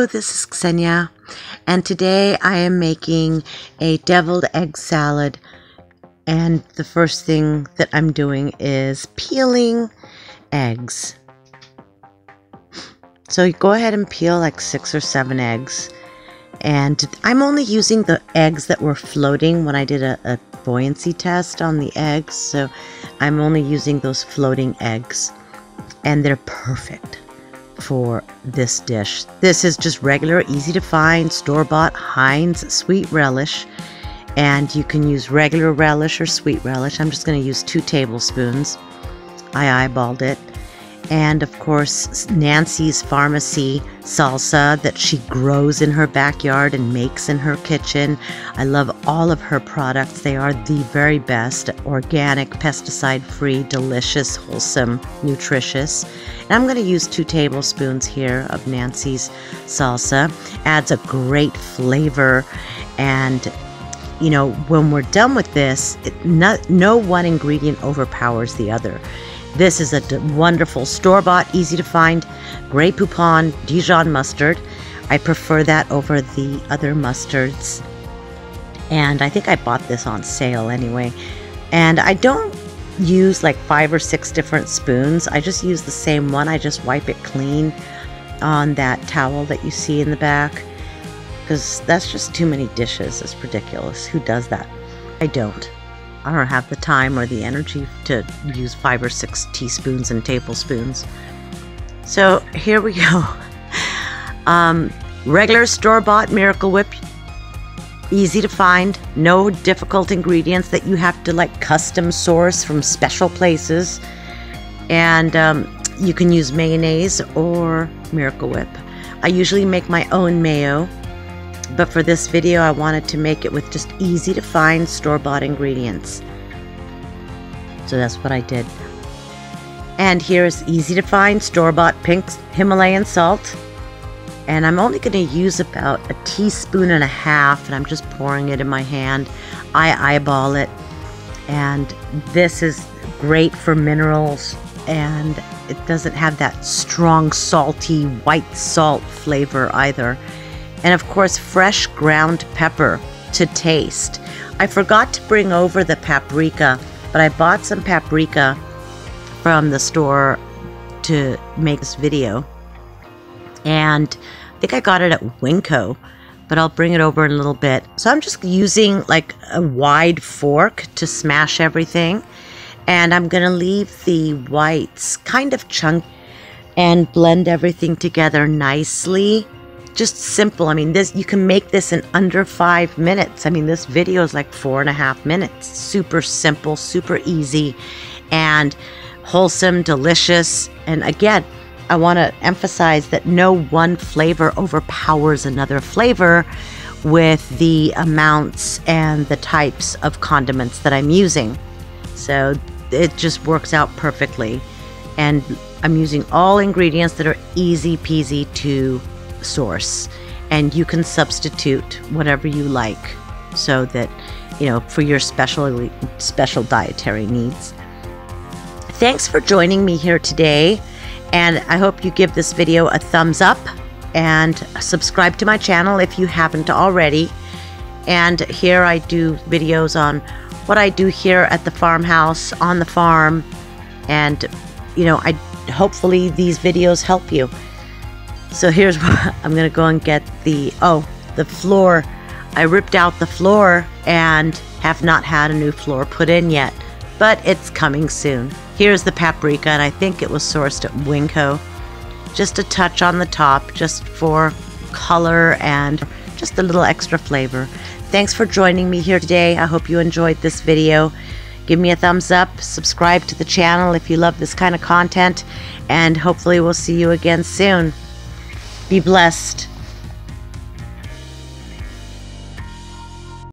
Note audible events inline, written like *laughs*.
Hello, this is Xenia, and today I am making a deviled egg salad. And the first thing that I'm doing is peeling eggs. So you go ahead and peel like six or seven eggs. And I'm only using the eggs that were floating when I did a, a buoyancy test on the eggs. So I'm only using those floating eggs. And they're perfect for this dish. This is just regular, easy to find, store bought Heinz sweet relish. And you can use regular relish or sweet relish. I'm just going to use two tablespoons. I eyeballed it and of course Nancy's Pharmacy salsa that she grows in her backyard and makes in her kitchen. I love all of her products. They are the very best, organic, pesticide free, delicious, wholesome, nutritious. And I'm going to use two tablespoons here of Nancy's salsa. Adds a great flavor and you know, when we're done with this, it, no one ingredient overpowers the other. This is a wonderful store bought, easy to find Grey Poupon Dijon mustard. I prefer that over the other mustards. And I think I bought this on sale anyway. And I don't use like five or six different spoons. I just use the same one. I just wipe it clean on that towel that you see in the back. Because that's just too many dishes. It's ridiculous. Who does that? I don't. I don't have the time or the energy to use five or six teaspoons and tablespoons. So here we *laughs* go. Um, regular store bought Miracle Whip, easy to find, no difficult ingredients that you have to like custom source from special places. And um, you can use mayonnaise or Miracle Whip. I usually make my own mayo but for this video I wanted to make it with just easy to find store-bought ingredients. So that's what I did. And here is easy to find store-bought pink Himalayan salt. And I'm only going to use about a teaspoon and a half and I'm just pouring it in my hand. I eyeball it and this is great for minerals and it doesn't have that strong salty white salt flavor either and of course fresh ground pepper to taste. I forgot to bring over the paprika, but I bought some paprika from the store to make this video. And I think I got it at Winco, but I'll bring it over in a little bit. So I'm just using like a wide fork to smash everything. And I'm going to leave the whites kind of chunk and blend everything together nicely just simple. I mean, this you can make this in under five minutes. I mean, this video is like four and a half minutes. Super simple, super easy, and wholesome, delicious. And again, I want to emphasize that no one flavor overpowers another flavor with the amounts and the types of condiments that I'm using. So it just works out perfectly. And I'm using all ingredients that are easy peasy to source and you can substitute whatever you like so that you know for your special special dietary needs. Thanks for joining me here today and i hope you give this video a thumbs up and subscribe to my channel if you haven't already. And here i do videos on what i do here at the farmhouse on the farm and you know i hopefully these videos help you so here's *laughs* what I'm gonna go and get the oh the floor. I ripped out the floor and have not had a new floor put in yet, but it's coming soon. Here's the paprika, and I think it was sourced at Winco. Just a touch on the top, just for color and just a little extra flavor. Thanks for joining me here today. I hope you enjoyed this video. Give me a thumbs up, subscribe to the channel if you love this kind of content, and hopefully we'll see you again soon. Be blessed.